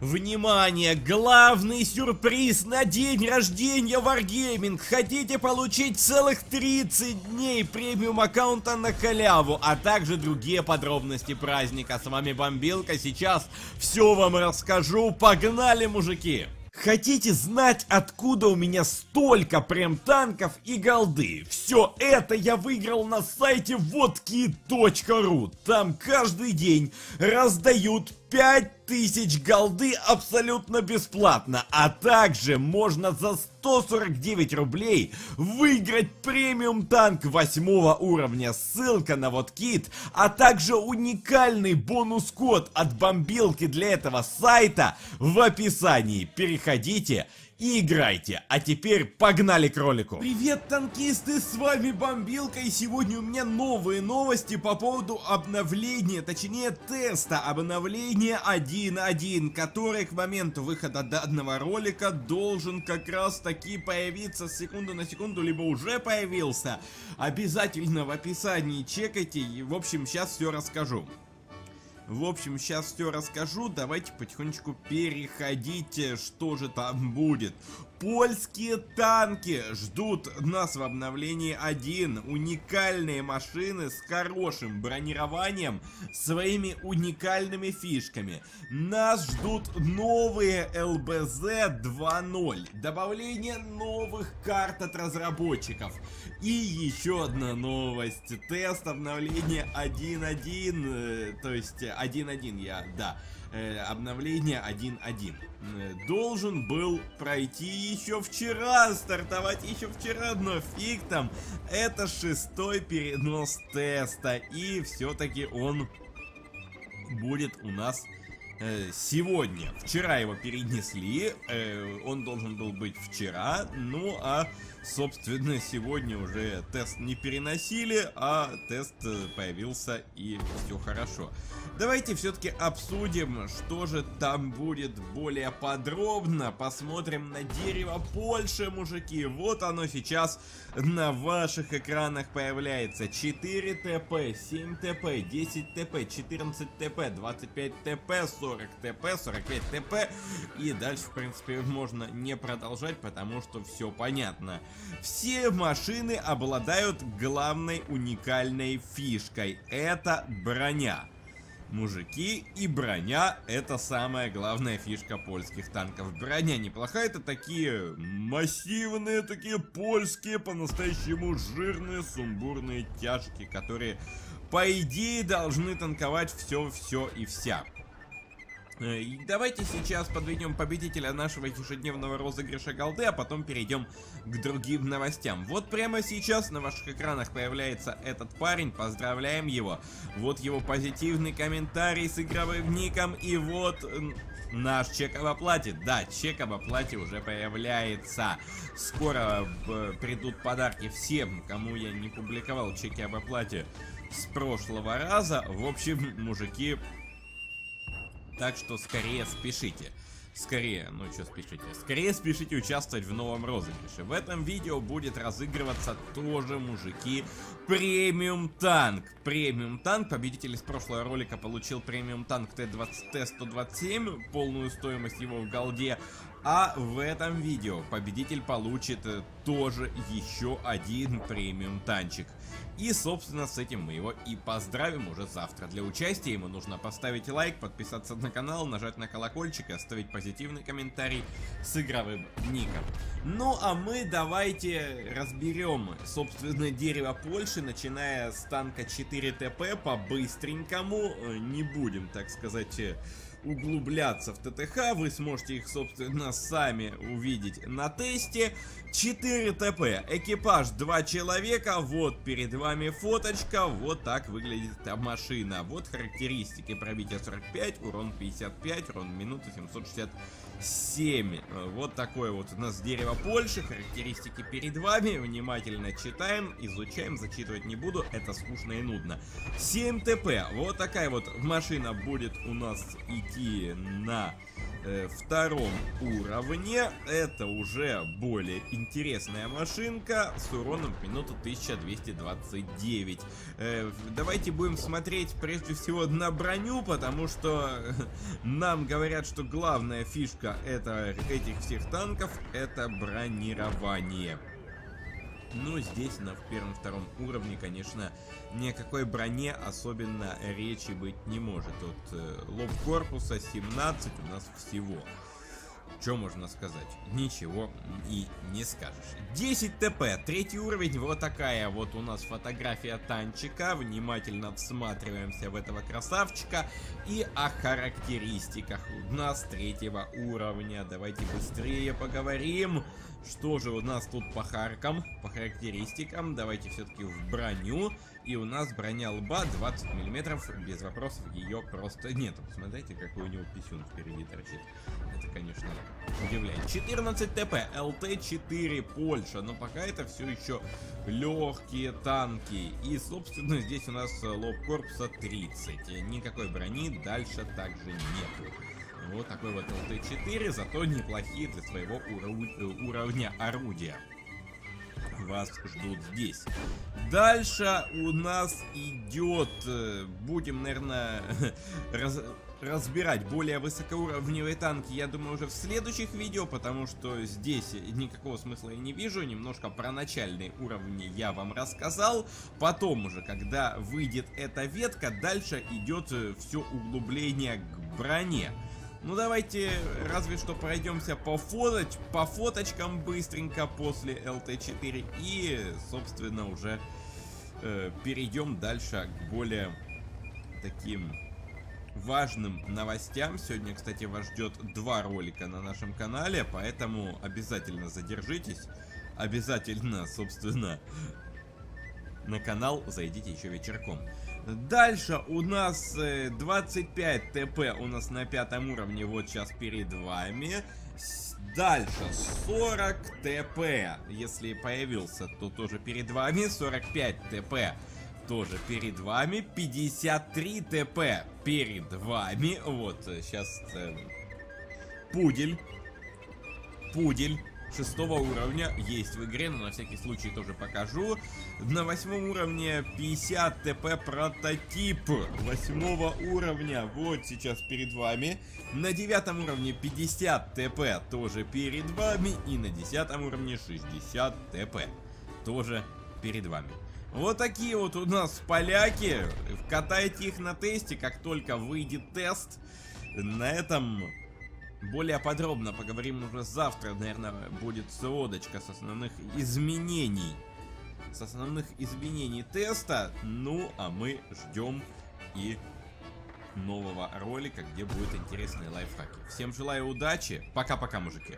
Внимание! Главный сюрприз на день рождения Wargaming! Хотите получить целых 30 дней премиум аккаунта на халяву, а также другие подробности праздника. С вами Бомбилка, сейчас все вам расскажу. Погнали, мужики! Хотите знать, откуда у меня столько прем-танков и голды? Все это я выиграл на сайте водки.ру. Там каждый день раздают 5000 голды абсолютно бесплатно, а также можно за 149 рублей выиграть премиум танк 8 уровня, ссылка на вот кит, а также уникальный бонус-код от бомбилки для этого сайта в описании. Переходите и играйте. А теперь погнали к ролику. Привет, танкисты, с вами Бомбилка, и сегодня у меня новые новости по поводу обновления, точнее теста обновления 1.1, который к моменту выхода данного ролика должен как раз таки появиться с секунды на секунду, либо уже появился. Обязательно в описании чекайте, и в общем сейчас все расскажу. В общем, сейчас все расскажу, давайте потихонечку переходите, что же там будет. Польские танки ждут нас в обновлении 1. Уникальные машины с хорошим бронированием, своими уникальными фишками. Нас ждут новые ЛБЗ 2.0. Добавление новых карт от разработчиков. И еще одна новость. Тест обновления 1.1. Э, то есть 1.1 я, да э, обновление 1.1. Э, должен был пройти еще вчера, стартовать еще вчера, но фиг там. Это шестой перенос теста, и все-таки он будет у нас сегодня. Вчера его перенесли, э, он должен был быть вчера, ну а Собственно, сегодня уже тест не переносили, а тест э, появился и все хорошо. Давайте все-таки обсудим, что же там будет более подробно. Посмотрим на дерево Польши, мужики. Вот оно сейчас на ваших экранах появляется. 4 ТП, 7 ТП, 10 ТП, 14 ТП, 25 ТП, 40 ТП, 45 ТП. И дальше, в принципе, можно не продолжать, потому что все понятно. Все машины обладают главной уникальной фишкой. Это броня. Мужики и броня это самая главная фишка польских танков. Броня неплохая, это такие массивные, такие польские, по-настоящему жирные, сумбурные тяжки, которые по идее должны танковать все-все и вся. Э, давайте сейчас подведем победителя нашего ежедневного розыгрыша голды, а потом перейдем к другим новостям. Вот прямо сейчас на ваших экранах появляется этот парень, поздравляем его. Вот его позитивный комментарий с игровым ником, и вот наш чек об оплате. Да, чек об оплате уже появляется. Скоро э, придут подарки всем, кому я не публиковал чеки об оплате с прошлого раза. В общем, мужики, так что скорее спешите. Скорее, ну что спешите, скорее спешите участвовать в новом розыгрыше. В этом видео будет разыгрываться тоже, мужики, премиум танк. Премиум танк, победитель из прошлого ролика получил премиум танк Т-20, Т-127, полную стоимость его в голде. А в этом видео победитель получит э, тоже еще один премиум танчик. И, собственно, с этим мы его и поздравим уже завтра. Для участия ему нужно поставить лайк, подписаться на канал, нажать на колокольчик и оставить позитивный комментарий с игровым ником. Ну, а мы давайте разберем, собственно, дерево Польши, начиная с танка 4 ТП по-быстренькому. Э, не будем, так сказать углубляться в ТТХ, вы сможете их, собственно, сами увидеть на тесте. 4 ТП, экипаж 2 человека, вот перед вами фоточка, вот так выглядит эта машина. Вот характеристики, пробитие 45, урон 55, урон минуты 760 7. Вот такое вот у нас дерево Польши. Характеристики перед вами. Внимательно читаем, изучаем, зачитывать не буду. Это скучно и нудно. 7 ТП. Вот такая вот машина будет у нас идти на э, втором уровне. Это уже более интересная машинка с уроном в минуту 1229. Э, давайте будем смотреть прежде всего на броню, потому что нам говорят, что главная фишка это, этих всех танков это бронирование. Ну, здесь на первом-втором уровне, конечно, никакой броне особенно речи быть не может. Вот э, лоб корпуса 17 у нас всего. Что можно сказать? Ничего и не скажешь. 10 ТП, третий уровень, вот такая вот у нас фотография танчика. Внимательно всматриваемся в этого красавчика. И о характеристиках у нас третьего уровня. Давайте быстрее поговорим. Что же у нас тут по харкам, по характеристикам? Давайте все-таки в броню. И у нас броня лба 20 миллиметров, без вопросов ее просто нет. Посмотрите, какой у него писюн впереди торчит. Это, конечно, удивляет. 14 ТП, ЛТ-4 Польша, но пока это все еще легкие танки. И, собственно, здесь у нас лоб корпуса 30. Никакой брони дальше также нету. Вот такой вот ЛТ-4, зато неплохие для своего уров уровня орудия вас ждут здесь. Дальше у нас идет, э, будем, наверное, раз, разбирать более высокоуровневые танки, я думаю, уже в следующих видео, потому что здесь никакого смысла я не вижу. Немножко про начальные уровни я вам рассказал. Потом уже, когда выйдет эта ветка, дальше идет э, все углубление к броне. Ну давайте разве что пройдемся по, фоточ по фоточкам быстренько после LT4 и, собственно, уже э, перейдем дальше к более таким важным новостям. Сегодня, кстати, вас ждет два ролика на нашем канале, поэтому обязательно задержитесь. Обязательно, собственно, на канал зайдите еще вечерком. Дальше у нас 25 э, ТП у нас на пятом уровне, вот сейчас перед вами. Дальше 40 ТП, если появился, то тоже перед вами. 45 ТП тоже перед вами. 53 ТП перед вами. Вот, сейчас э, пудель. Пудель шестого уровня есть в игре, но на всякий случай тоже покажу. На восьмом уровне 50 ТП прототип восьмого уровня, вот сейчас перед вами. На девятом уровне 50 ТП тоже перед вами. И на десятом уровне 60 ТП тоже перед вами. Вот такие вот у нас поляки. Катайте их на тесте, как только выйдет тест. На этом более подробно поговорим уже завтра, наверное, будет сводочка с основных изменений. С основных изменений теста. Ну, а мы ждем и нового ролика, где будут интересные лайфхаки. Всем желаю удачи. Пока-пока, мужики.